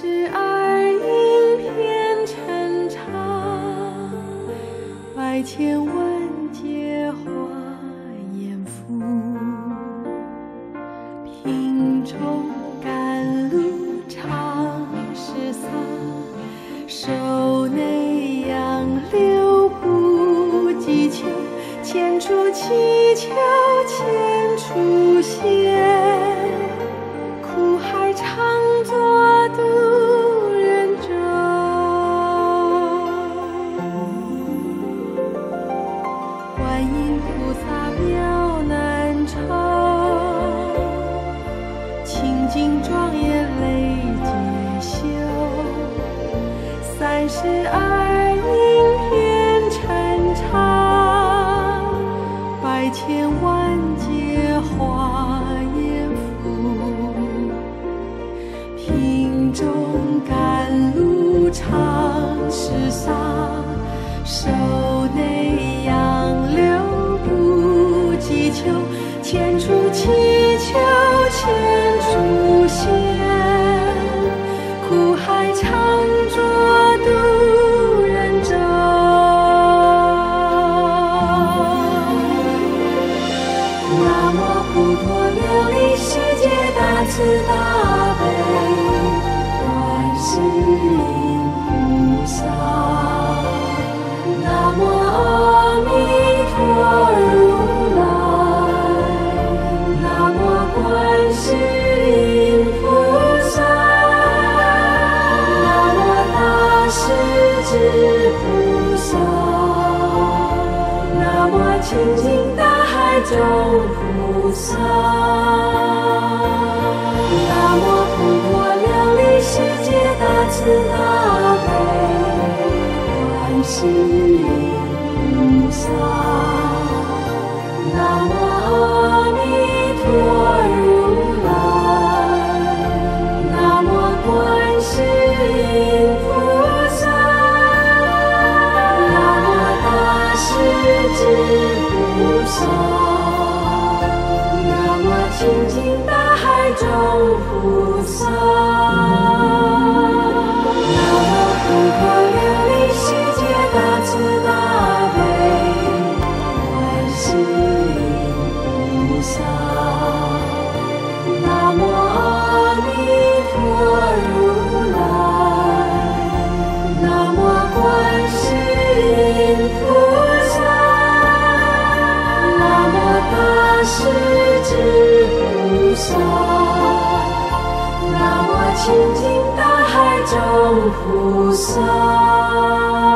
十二音篇，成长百千万劫化阎浮。瓶中甘露常十三，手内杨柳不寄情，千处祈求千处现。三十二应遍陈长，百千万劫华严福。瓶中甘露常时洒，手内杨柳不及秋，千处祈求千大悲观世音菩萨。南无阿弥陀如来。南无观世音菩萨。南无大势至菩萨。南无清净大海中菩萨，大慈大悲观世音菩萨，南无阿弥陀如来，南无观世音菩萨。南无大势至菩萨，南无清净大海中菩萨，众菩萨。